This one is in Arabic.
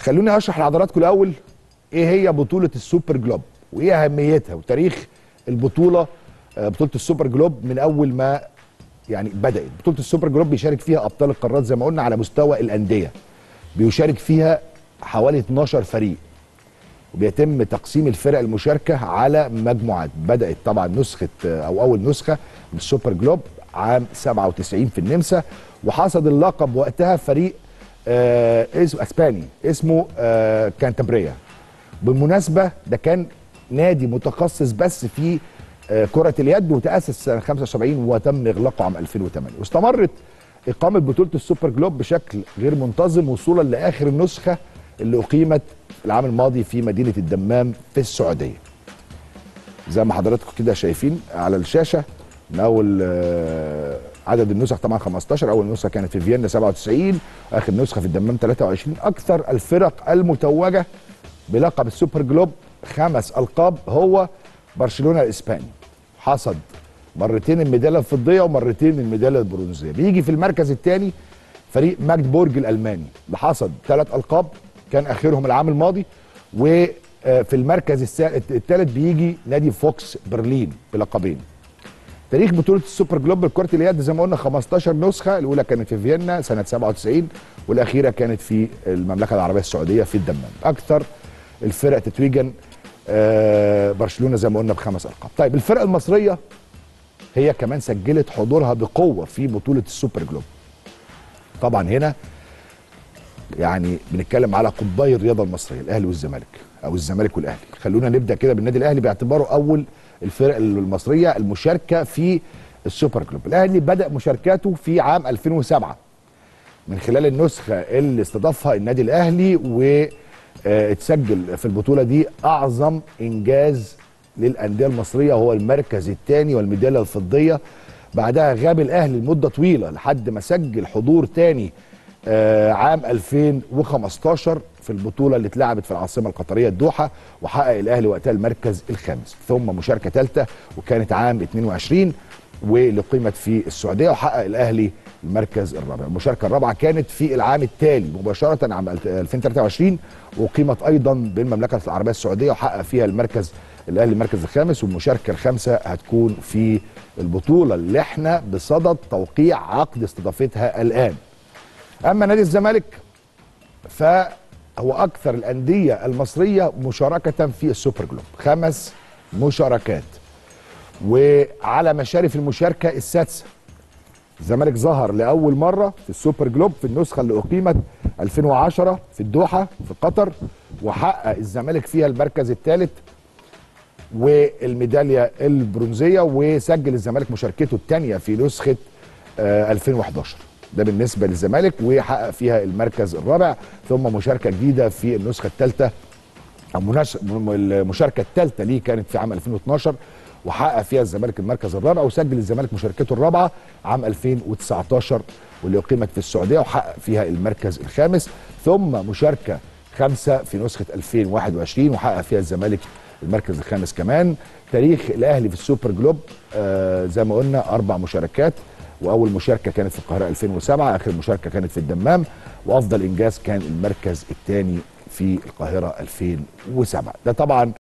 خلوني اشرح لحضراتكم الأول إيه هي بطولة السوبر جلوب وايه أهميتها وتاريخ البطولة آه، بطولة السوبر جلوب من أول ما يعني بدأت. بطولة السوبر جلوب بيشارك فيها أبطال القارات زي ما قلنا على مستوى الأندية. بيشارك فيها حوالي 12 فريق. وبيتم تقسيم الفرق المشاركة على مجموعات. بدأت طبعا نسخة آه، أو أول نسخة من السوبر جلوب عام 97 في النمسا. وحصد اللقب وقتها فريق آه اسمه أسباني اسمه آه كانتابريا. بالمناسبة ده كان نادي متخصص بس في آه كرة اليد وتأسس سنة 75 وتم إغلاقه عام 2008 واستمرت إقامة بطولة السوبر جلوب بشكل غير منتظم وصولا لآخر النسخه اللي أقيمت العام الماضي في مدينة الدمام في السعودية. زي ما حضراتكم كده شايفين على الشاشة من أول عدد النسخ طبعا 15 أول نسخة كانت في فيينا 97 آخر نسخة في الدمام 23 أكثر الفرق المتوجة بلقب السوبر جلوب خمس ألقاب هو برشلونة الإسباني. حصد مرتين الميداليه الفضية ومرتين الميداليه البرونزية. بيجي في المركز الثاني فريق ماجدبورج الألماني. اللي حصد ثلاث ألقاب كان آخرهم العام الماضي وفي المركز الثالث بيجي نادي فوكس برلين بلقبين. تاريخ بطولة السوبر جلوب لكرة اليد زي ما قلنا 15 نسخة الأولى كانت في فيينا سنة 97 والأخيرة كانت في المملكة العربية السعودية في الدمام. أكثر الفرق تتويجا آه، برشلونة زي ما قلنا بخمس ألقاب. طيب الفرق المصرية هي كمان سجلت حضورها بقوة في بطولة السوبر جلوب. طبعا هنا يعني بنتكلم على قطبي الرياضة المصرية الأهلي والزمالك أو الزمالك والأهلي. خلونا نبدأ كده بالنادي الأهلي باعتباره أول الفرق المصرية المشاركة في السوبر جلوب الأهلي بدأ مشاركاته في عام 2007 من خلال النسخة اللي استضافها النادي الأهلي واتسجل في البطولة دي أعظم إنجاز للأندية المصرية هو المركز الثاني والميدالية الفضية. بعدها غاب الأهلي لمدة طويلة لحد ما سجل حضور تاني آه، عام 2015 في البطولة اللي اتلعبت في العاصمة القطرية الدوحة وحقق الأهلي وقتها المركز الخامس ثم مشاركة ثالثه وكانت عام 22 واللي قيمت في السعودية وحقق الأهلي المركز الرابع. المشاركة الرابعة كانت في العام التالي مباشرة عام 2023 وقيمت أيضا بالمملكة العربية السعودية وحقق فيها المركز الأهلي المركز الخامس والمشاركة الخامسة هتكون في البطولة اللي إحنا بصدد توقيع عقد استضافتها الآن. أما نادي الزمالك فهو أكثر الأندية المصرية مشاركة في السوبر جلوب. خمس مشاركات. وعلى مشارف المشاركة السادسة الزمالك ظهر لأول مرة في السوبر جلوب في النسخة اللي أقيمت 2010 في الدوحة في قطر وحقق الزمالك فيها المركز الثالث والميدالية البرونزية وسجل الزمالك مشاركته الثانية في نسخة آه، 2011 ده بالنسبة للزمالك وحقق فيها المركز الرابع ثم مشاركة جديدة في النسخة الثالثة المشاركة الثالثة ليه كانت في عام 2012 وحقق فيها الزمالك المركز الرابع وسجل الزمالك مشاركته الرابعة عام 2019 واللي أقيمت في السعودية وحقق فيها المركز الخامس ثم مشاركة خامسه في نسخة 2021 وحقق فيها الزمالك المركز الخامس كمان. تاريخ الأهلي في السوبر جلوب آه زي ما قلنا أربع مشاركات. وأول مشاركة كانت في القاهرة 2007 آخر مشاركة كانت في الدمام وأفضل إنجاز كان المركز الثاني في القاهرة 2007 ده طبعا